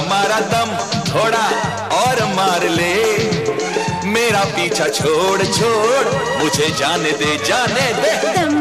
दम थोड़ा और मार ले। मेरा पीछा छोड़ छोड़, मुझे जाने दे जाने दे। दम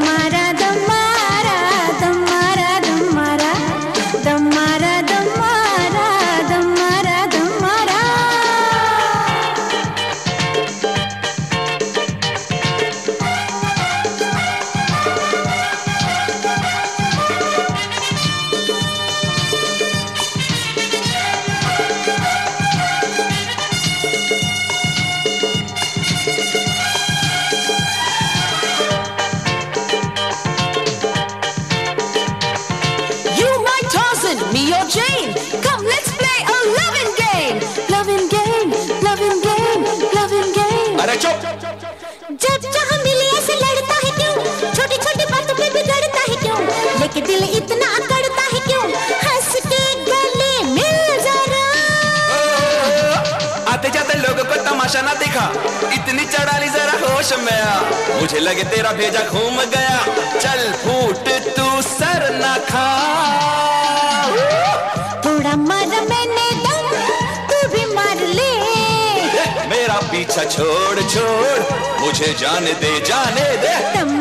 Tarzan, me your Jane. Come, let's play a loving game. Loving game, loving game, loving game. अरे चुप जब जहाँ मिले ऐसे लड़ता है क्यों छोटी छोटी बातों पे बिगड़ता है क्यों लेकिन दिल इतना अकड़ता है क्यों हंस के गले मिल जरा आते जाते तमाशा ना देखा। इतनी चढ़ा ली जरा होश में आ। मुझे लगे तेरा भेजा घूम गया। चल फूट तू सर ना खा। थोड़ा मर मैंने दम तू भी मार ले। मेरा पीछा छोड़ छोड़। मुझे जाने दे जाने दे। दम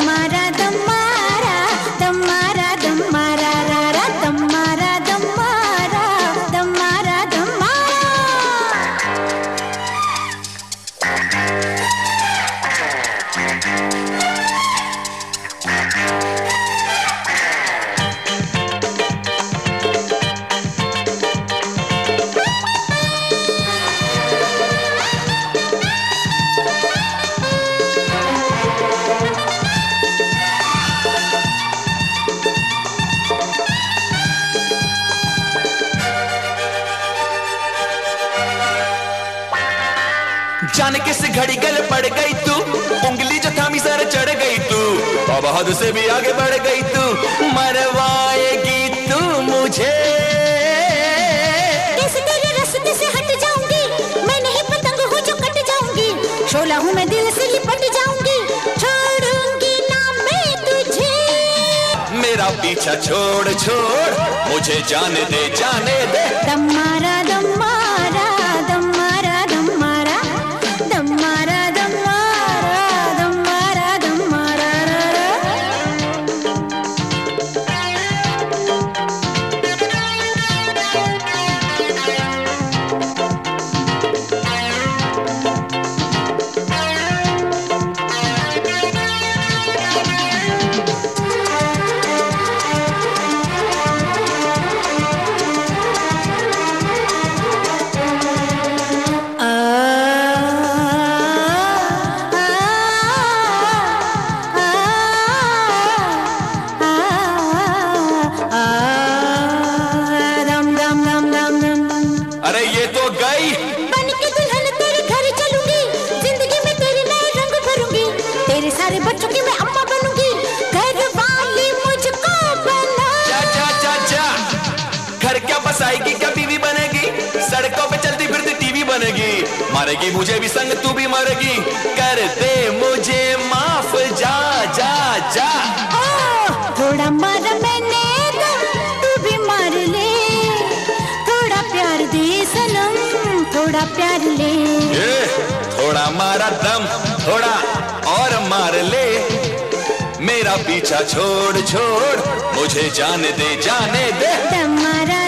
जान किस घड़ी गल पड़ गई तू। उंगली जो थामी सर चढ़ गई तू। बाबा हद से भी आगे बढ़ गई तू। मरवाएगी तू मुझे। कैसे तेरे रास्ते से हट जाऊँगी। मैं नहीं पतंग हूँ शोला हूँ मैं दिल से लिपट जाऊँगी। छोड़ूँगी ना मैं तुझे। मेरा पीछा छोड़ छोड़। मुझे जाने दे जाने दे। दम मारा दम मारा सारे बच्चों की मैं अम्मा बनूँगी। घर वाली मुझको बना। घर क्या बसाएगी क्या बीवी बनेगी? सड़कों पे चलती फिरती टीवी बनेगी। मारेगी मुझे भी संग तू भी मरेगी। कर दे मुझे माफ़ जा जा जा। ओ, थोड़ा मारा मैंने तू भी मार ले। थोड़ा प्यार दे सनम थोड़ा प्यार ले। ये थोड़ा मारा दम थोड़ा मेरा पीछा छोड़ छोड़ मुझे जाने दे जाने दे। दम मारा